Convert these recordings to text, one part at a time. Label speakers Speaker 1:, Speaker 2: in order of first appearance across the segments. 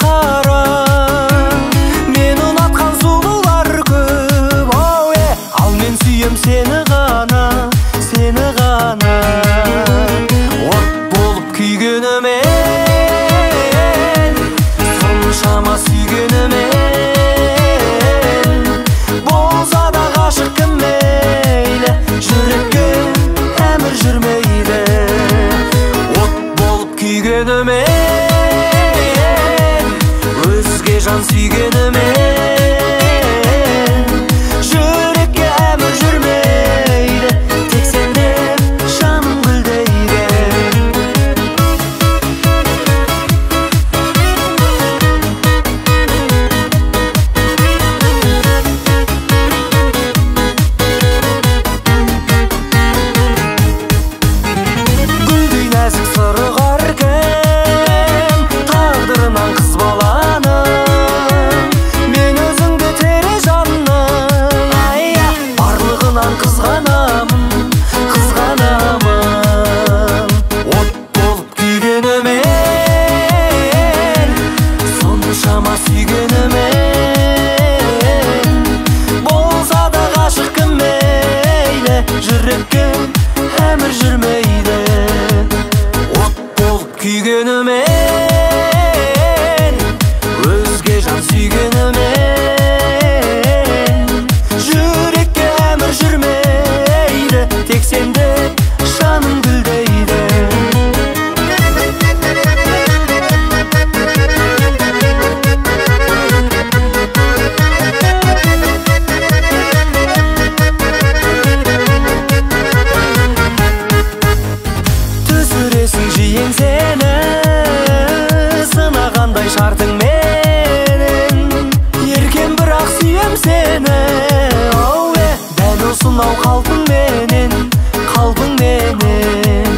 Speaker 1: қара. Мен ұнатқан сұлулар көп оу ал мен сүйем сені ғана сені ғана. От болып күйгенімен соншама сүйгенімен. Болса да ғашық кім мейлі жүрекке әмір жүрмейді от болып күйгенімен күйгенімен өзге жан сүйгенімен жүрекке әмір жүрмейді тек сенде жаным гүлдейді түсіресің жиен сені сынағандай шартың менің. Еркем бірақ сүйем сені. Оу е дәл осынау қалпыңменен қалпыңменен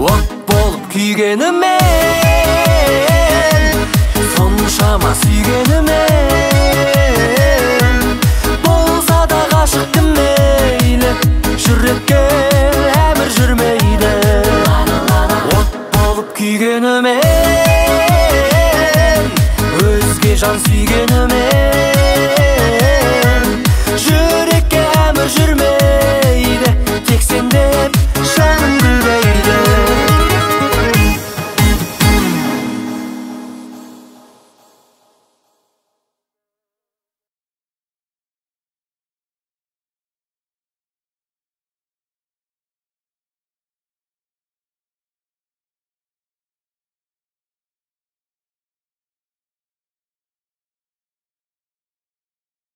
Speaker 1: от болып күйгенімен соншама сүйгенімен. Болса да ғашық кім мейлі жүрекке schon